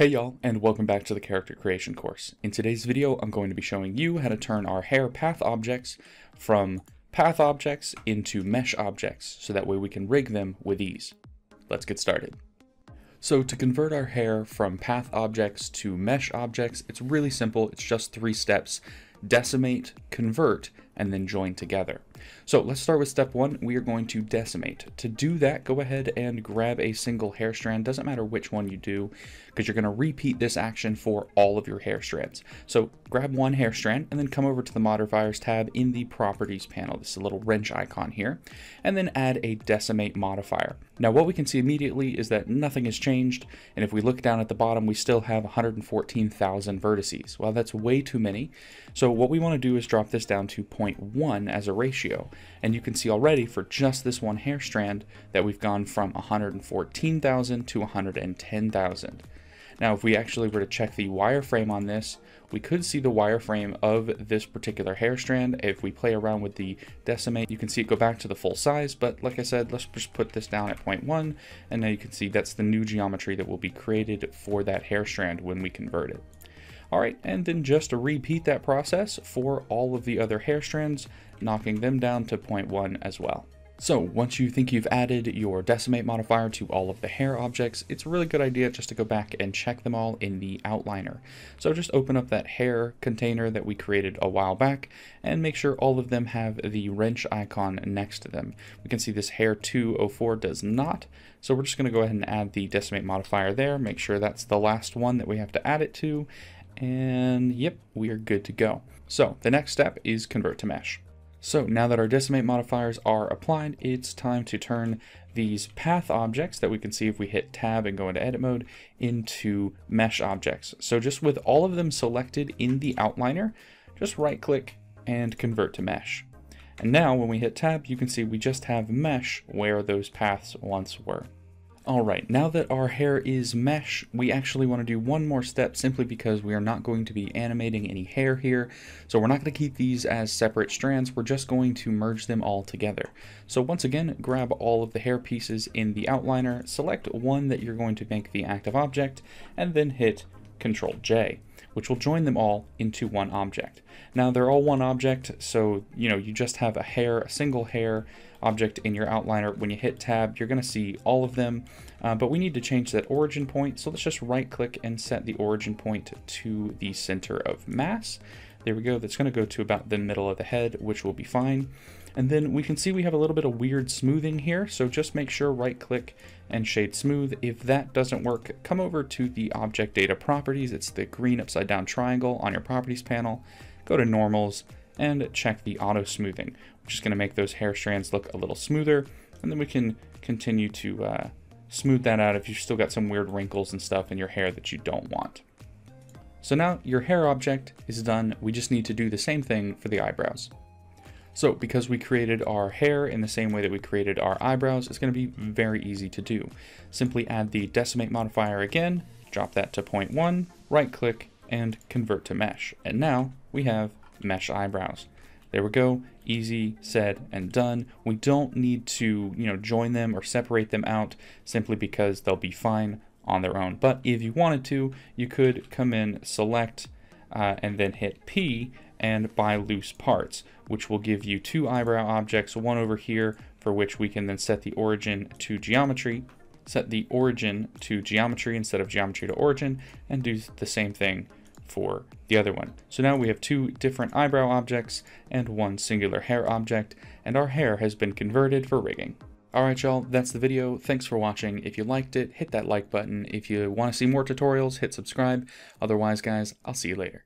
Hey y'all, and welcome back to the character creation course. In today's video, I'm going to be showing you how to turn our hair path objects from path objects into mesh objects, so that way we can rig them with ease. Let's get started. So to convert our hair from path objects to mesh objects, it's really simple. It's just three steps. Decimate, convert, and then join together. So let's start with step one. We are going to decimate. To do that, go ahead and grab a single hair strand. Doesn't matter which one you do, because you're going to repeat this action for all of your hair strands. So grab one hair strand and then come over to the modifiers tab in the properties panel. This is a little wrench icon here, and then add a decimate modifier. Now what we can see immediately is that nothing has changed, and if we look down at the bottom, we still have 114,000 vertices. Well, that's way too many. So what we want to do is drop this down to 0.1 as a ratio. And you can see already for just this one hair strand that we've gone from 114,000 to 110,000. Now, if we actually were to check the wireframe on this, we could see the wireframe of this particular hair strand. If we play around with the decimate, you can see it go back to the full size, but like I said, let's just put this down at 0.1, and now you can see that's the new geometry that will be created for that hair strand when we convert it. All right, and then just repeat that process for all of the other hair strands, knocking them down to 0.1 as well. So once you think you've added your decimate modifier to all of the hair objects, it's a really good idea just to go back and check them all in the outliner. So just open up that hair container that we created a while back and make sure all of them have the wrench icon next to them. We can see this hair 204 does not, so we're just going to go ahead and add the decimate modifier there, make sure that's the last one that we have to add it to, and yep, we are good to go. So the next step is convert to mesh. So now that our decimate modifiers are applied, it's time to turn these path objects that we can see if we hit tab and go into edit mode into mesh objects. So just with all of them selected in the outliner, just right click and convert to mesh. And now when we hit tab, you can see we just have mesh where those paths once were. Alright, now that our hair is mesh, we actually want to do one more step simply because we are not going to be animating any hair here. So we're not going to keep these as separate strands, we're just going to merge them all together. So once again, grab all of the hair pieces in the outliner, select one that you're going to make the active object, and then hit Control J which will join them all into one object. Now they're all one object, so you know you just have a hair, a single hair object in your outliner. When you hit tab, you're going to see all of them, uh, but we need to change that origin point. So let's just right click and set the origin point to the center of mass. There we go. That's going to go to about the middle of the head, which will be fine. And then we can see we have a little bit of weird smoothing here, so just make sure right click and shade smooth. If that doesn't work, come over to the object data properties. It's the green upside down triangle on your properties panel. Go to normals and check the auto smoothing, which is going to make those hair strands look a little smoother. And then we can continue to uh, smooth that out if you've still got some weird wrinkles and stuff in your hair that you don't want. So now your hair object is done. We just need to do the same thing for the eyebrows. So because we created our hair in the same way that we created our eyebrows, it's going to be very easy to do. Simply add the decimate modifier again, drop that to 0.1, right click, and convert to mesh. And now we have mesh eyebrows. There we go, easy, said, and done. We don't need to, you know, join them or separate them out simply because they'll be fine on their own. But if you wanted to, you could come in, select, uh, and then hit P and by loose parts, which will give you two eyebrow objects, one over here for which we can then set the origin to geometry, set the origin to geometry instead of geometry to origin, and do the same thing for the other one. So now we have two different eyebrow objects and one singular hair object, and our hair has been converted for rigging. Alright y'all, that's the video. Thanks for watching. If you liked it, hit that like button. If you want to see more tutorials, hit subscribe. Otherwise guys, I'll see you later.